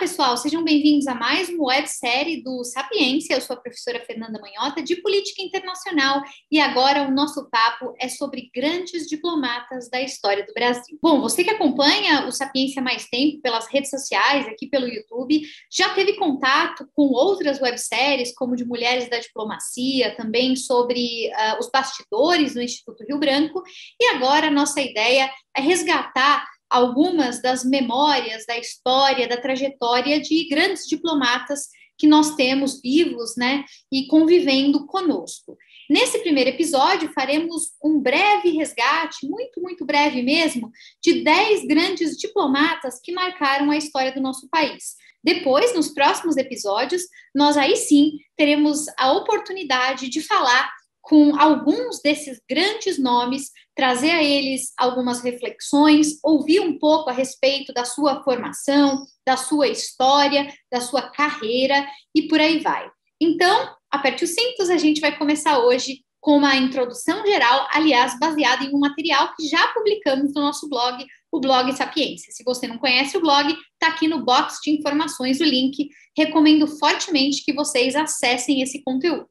pessoal, sejam bem-vindos a mais uma websérie do Sapiência. Eu sou a professora Fernanda Manhota, de Política Internacional, e agora o nosso papo é sobre grandes diplomatas da história do Brasil. Bom, você que acompanha o Sapiência mais tempo pelas redes sociais, aqui pelo YouTube, já teve contato com outras webséries, como de Mulheres da Diplomacia, também sobre uh, os bastidores do Instituto Rio Branco, e agora a nossa ideia é resgatar algumas das memórias da história, da trajetória de grandes diplomatas que nós temos vivos, né, e convivendo conosco. Nesse primeiro episódio, faremos um breve resgate, muito, muito breve mesmo, de 10 grandes diplomatas que marcaram a história do nosso país. Depois, nos próximos episódios, nós aí sim teremos a oportunidade de falar com alguns desses grandes nomes, trazer a eles algumas reflexões, ouvir um pouco a respeito da sua formação, da sua história, da sua carreira e por aí vai. Então, aperte os cintos, a gente vai começar hoje com uma introdução geral, aliás, baseada em um material que já publicamos no nosso blog, o blog Sapiência. Se você não conhece o blog, está aqui no box de informações o link. Recomendo fortemente que vocês acessem esse conteúdo.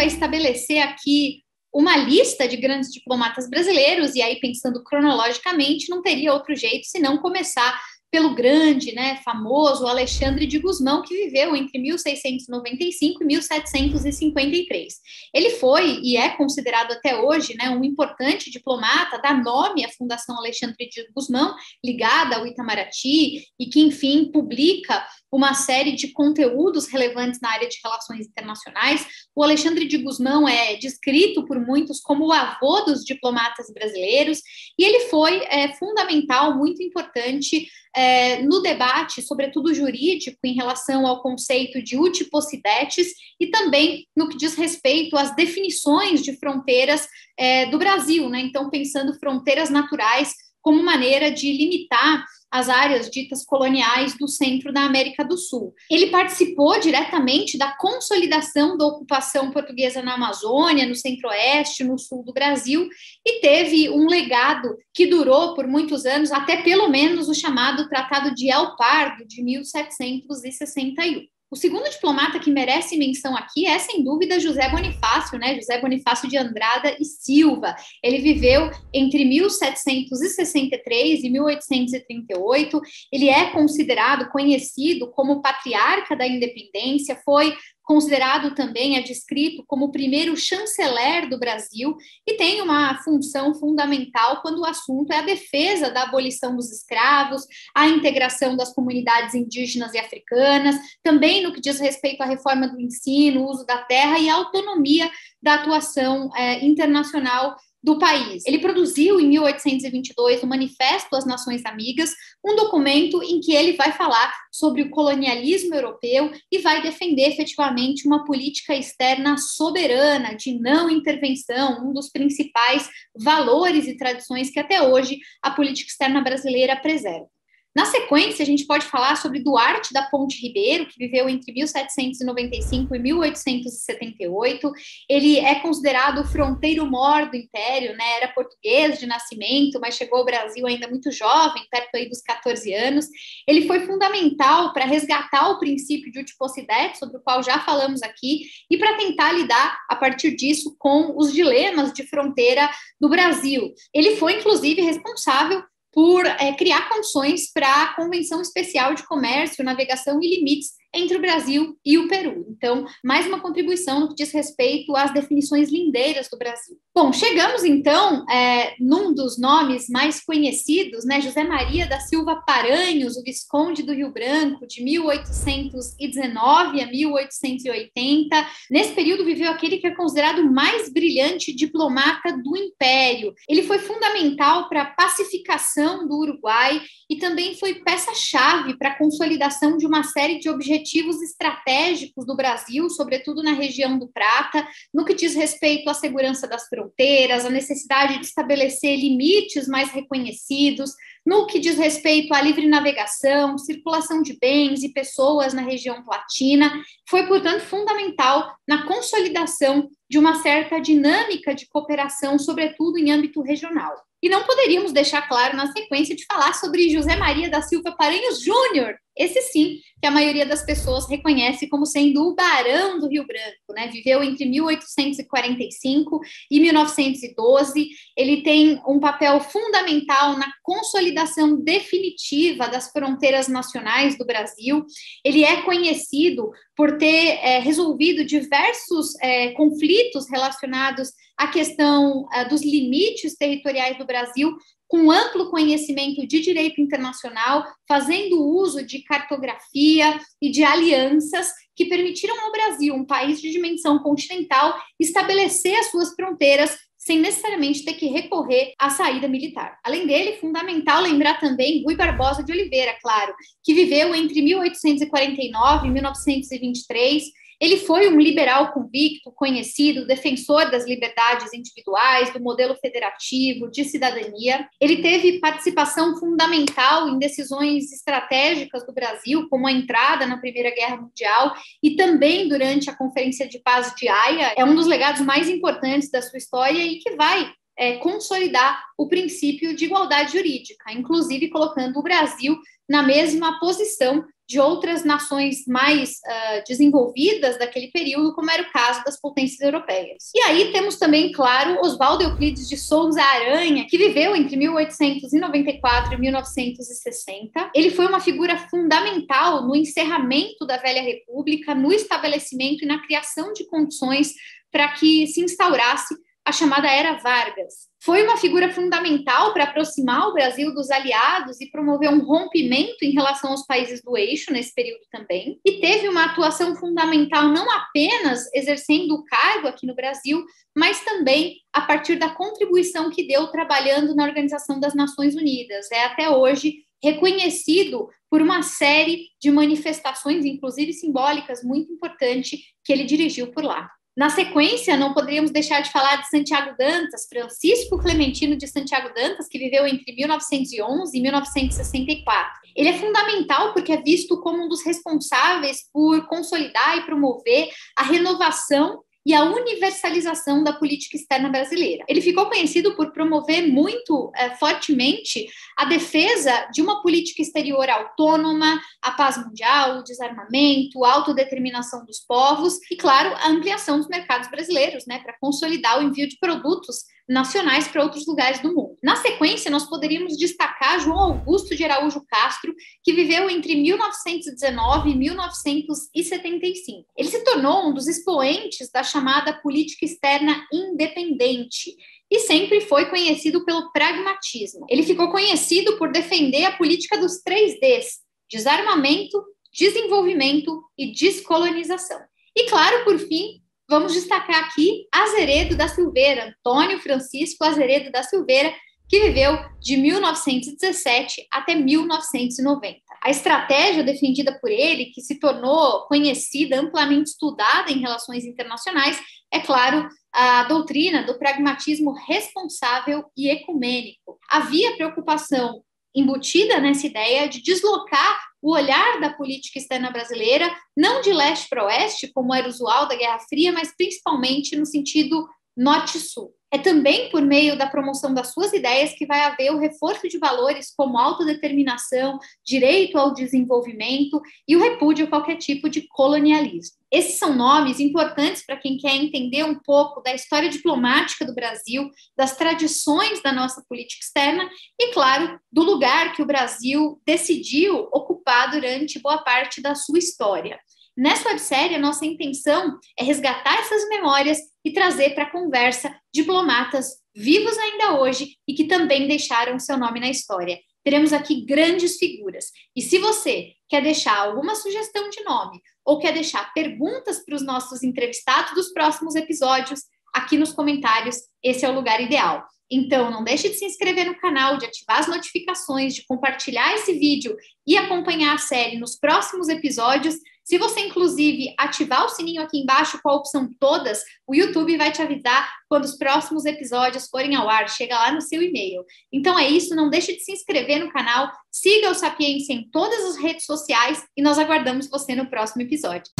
É estabelecer aqui uma lista de grandes diplomatas brasileiros, e aí pensando cronologicamente, não teria outro jeito senão começar pelo grande, né, famoso Alexandre de Gusmão, que viveu entre 1695 e 1753. Ele foi e é considerado até hoje, né, um importante diplomata, dá nome à Fundação Alexandre de Gusmão, ligada ao Itamaraty, e que, enfim, publica uma série de conteúdos relevantes na área de relações internacionais. O Alexandre de Gusmão é descrito por muitos como o avô dos diplomatas brasileiros, e ele foi é, fundamental, muito importante é, no debate, sobretudo jurídico, em relação ao conceito de utiposidetes e também no que diz respeito às definições de fronteiras é, do Brasil, né? Então, pensando fronteiras naturais como maneira de limitar as áreas ditas coloniais do centro da América do Sul. Ele participou diretamente da consolidação da ocupação portuguesa na Amazônia, no centro-oeste, no sul do Brasil, e teve um legado que durou por muitos anos, até pelo menos o chamado Tratado de El Pardo, de 1761. O segundo diplomata que merece menção aqui é, sem dúvida, José Bonifácio, né? José Bonifácio de Andrada e Silva. Ele viveu entre 1763 e 1838. Ele é considerado, conhecido como patriarca da independência, foi considerado também, é descrito como o primeiro chanceler do Brasil e tem uma função fundamental quando o assunto é a defesa da abolição dos escravos, a integração das comunidades indígenas e africanas, também no que diz respeito à reforma do ensino, uso da terra e a autonomia da atuação é, internacional do país. Ele produziu em 1822 o Manifesto às Nações Amigas, um documento em que ele vai falar sobre o colonialismo europeu e vai defender efetivamente uma política externa soberana, de não intervenção, um dos principais valores e tradições que até hoje a política externa brasileira preserva. Na sequência, a gente pode falar sobre Duarte da Ponte Ribeiro, que viveu entre 1795 e 1878. Ele é considerado o fronteiro mor do Império, né? Era português de nascimento, mas chegou ao Brasil ainda muito jovem, perto aí dos 14 anos. Ele foi fundamental para resgatar o princípio de utiposidete, sobre o qual já falamos aqui, e para tentar lidar, a partir disso, com os dilemas de fronteira do Brasil. Ele foi, inclusive, responsável por é, criar condições para a Convenção Especial de Comércio, Navegação e Limites, entre o Brasil e o Peru. Então, mais uma contribuição no que diz respeito às definições lindeiras do Brasil. Bom, chegamos então é, num dos nomes mais conhecidos, né, José Maria da Silva Paranhos, o Visconde do Rio Branco, de 1819 a 1880. Nesse período viveu aquele que é considerado o mais brilhante diplomata do Império. Ele foi fundamental para a pacificação do Uruguai e também foi peça-chave para a consolidação de uma série de objetivos objetivos estratégicos do Brasil, sobretudo na região do Prata, no que diz respeito à segurança das fronteiras, a necessidade de estabelecer limites mais reconhecidos, no que diz respeito à livre navegação, circulação de bens e pessoas na região platina, foi, portanto, fundamental na consolidação de uma certa dinâmica de cooperação, sobretudo em âmbito regional. E não poderíamos deixar claro na sequência de falar sobre José Maria da Silva Paranhos Júnior, esse sim, que a maioria das pessoas reconhece como sendo o Barão do Rio Branco, né? Viveu entre 1845 e 1912. Ele tem um papel fundamental na consolidação definitiva das fronteiras nacionais do Brasil. Ele é conhecido por ter é, resolvido diversos é, conflitos relacionados à questão é, dos limites territoriais do Brasil com amplo conhecimento de direito internacional, fazendo uso de cartografia e de alianças que permitiram ao Brasil, um país de dimensão continental, estabelecer as suas fronteiras sem necessariamente ter que recorrer à saída militar. Além dele, fundamental lembrar também Rui Barbosa de Oliveira, claro, que viveu entre 1849 e 1923 ele foi um liberal convicto, conhecido, defensor das liberdades individuais, do modelo federativo, de cidadania. Ele teve participação fundamental em decisões estratégicas do Brasil, como a entrada na Primeira Guerra Mundial e também durante a Conferência de Paz de Haia. É um dos legados mais importantes da sua história e que vai é, consolidar o princípio de igualdade jurídica, inclusive colocando o Brasil na mesma posição de outras nações mais uh, desenvolvidas daquele período, como era o caso das potências europeias. E aí temos também, claro, Oswaldo Euclides de Souza Aranha, que viveu entre 1894 e 1960. Ele foi uma figura fundamental no encerramento da Velha República, no estabelecimento e na criação de condições para que se instaurasse a chamada Era Vargas. Foi uma figura fundamental para aproximar o Brasil dos aliados e promover um rompimento em relação aos países do eixo nesse período também. E teve uma atuação fundamental não apenas exercendo o cargo aqui no Brasil, mas também a partir da contribuição que deu trabalhando na Organização das Nações Unidas. É até hoje reconhecido por uma série de manifestações, inclusive simbólicas, muito importante que ele dirigiu por lá. Na sequência, não poderíamos deixar de falar de Santiago Dantas, Francisco Clementino de Santiago Dantas, que viveu entre 1911 e 1964. Ele é fundamental porque é visto como um dos responsáveis por consolidar e promover a renovação e a universalização da política externa brasileira. Ele ficou conhecido por promover muito é, fortemente a defesa de uma política exterior autônoma, a paz mundial, o desarmamento, a autodeterminação dos povos e, claro, a ampliação dos mercados brasileiros, né, para consolidar o envio de produtos nacionais para outros lugares do mundo. Na sequência, nós poderíamos destacar João Augusto de Araújo Castro, que viveu entre 1919 e 1975. Ele se tornou um dos expoentes da chamada política externa independente e sempre foi conhecido pelo pragmatismo. Ele ficou conhecido por defender a política dos três Ds: desarmamento, desenvolvimento e descolonização. E, claro, por fim, vamos destacar aqui Azeredo da Silveira, Antônio Francisco Azeredo da Silveira, que viveu de 1917 até 1990. A estratégia defendida por ele, que se tornou conhecida, amplamente estudada em relações internacionais, é claro, a doutrina do pragmatismo responsável e ecumênico. Havia preocupação embutida nessa ideia de deslocar o olhar da política externa brasileira, não de leste para oeste, como era usual da Guerra Fria, mas principalmente no sentido norte-sul. É também por meio da promoção das suas ideias que vai haver o reforço de valores como autodeterminação, direito ao desenvolvimento e o repúdio a qualquer tipo de colonialismo. Esses são nomes importantes para quem quer entender um pouco da história diplomática do Brasil, das tradições da nossa política externa e, claro, do lugar que o Brasil decidiu ocupar durante boa parte da sua história. Nessa websérie, a nossa intenção é resgatar essas memórias e trazer para a conversa diplomatas vivos ainda hoje e que também deixaram seu nome na história. Teremos aqui grandes figuras. E se você quer deixar alguma sugestão de nome ou quer deixar perguntas para os nossos entrevistados dos próximos episódios, aqui nos comentários, esse é o lugar ideal. Então, não deixe de se inscrever no canal, de ativar as notificações, de compartilhar esse vídeo e acompanhar a série nos próximos episódios. Se você, inclusive, ativar o sininho aqui embaixo com a opção todas, o YouTube vai te avisar quando os próximos episódios forem ao ar, chega lá no seu e-mail. Então é isso, não deixe de se inscrever no canal, siga o Sapiência em todas as redes sociais e nós aguardamos você no próximo episódio.